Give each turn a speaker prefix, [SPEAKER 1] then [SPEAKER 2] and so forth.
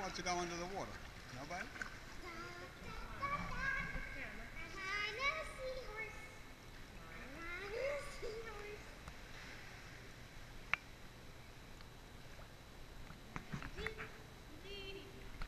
[SPEAKER 1] wants to go under the water? Nobody?